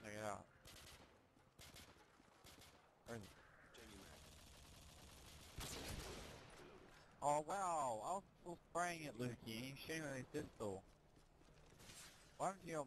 trying to get out. Where is? Oh wow, I was still spraying at Lukey and he's shooting with his pistol. Why don't you um,